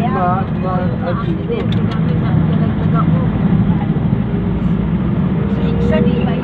ma, ma, ma, ma,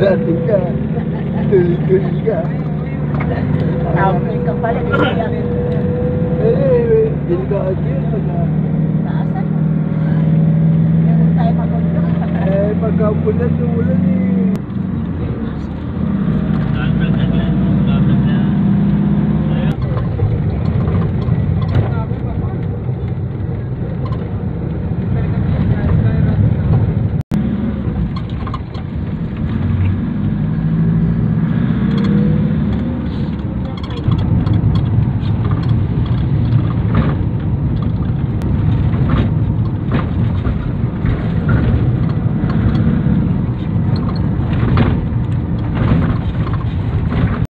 Parating ka. Tuloy-tuloy ka. Tawag ka pala. Eh, delikado yun. Taasan. Meron tayo makontrol. Eh, pagka-ulan, ulan eh.